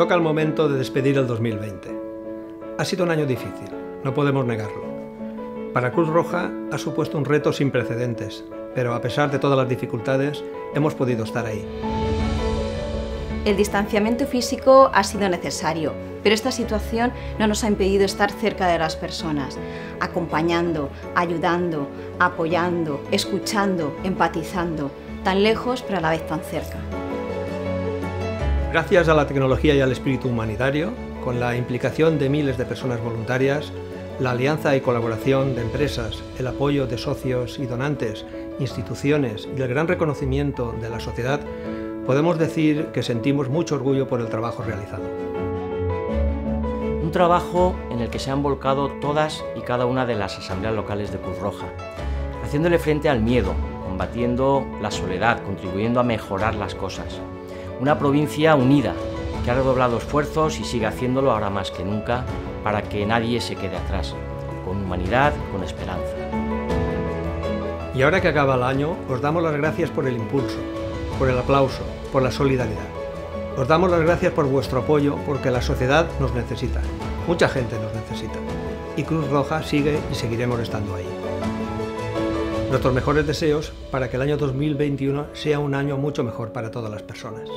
Toca el momento de despedir el 2020. Ha sido un año difícil, no podemos negarlo. Para Cruz Roja ha supuesto un reto sin precedentes, pero a pesar de todas las dificultades, hemos podido estar ahí. El distanciamiento físico ha sido necesario, pero esta situación no nos ha impedido estar cerca de las personas, acompañando, ayudando, apoyando, escuchando, empatizando, tan lejos pero a la vez tan cerca. Gracias a la tecnología y al espíritu humanitario, con la implicación de miles de personas voluntarias, la alianza y colaboración de empresas, el apoyo de socios y donantes, instituciones y el gran reconocimiento de la sociedad, podemos decir que sentimos mucho orgullo por el trabajo realizado. Un trabajo en el que se han volcado todas y cada una de las asambleas locales de Cruz Roja, haciéndole frente al miedo, combatiendo la soledad, contribuyendo a mejorar las cosas. Una provincia unida, que ha redoblado esfuerzos y sigue haciéndolo ahora más que nunca para que nadie se quede atrás, con humanidad, con esperanza. Y ahora que acaba el año, os damos las gracias por el impulso, por el aplauso, por la solidaridad. Os damos las gracias por vuestro apoyo porque la sociedad nos necesita, mucha gente nos necesita. Y Cruz Roja sigue y seguiremos estando ahí. Nuestros mejores deseos para que el año 2021 sea un año mucho mejor para todas las personas.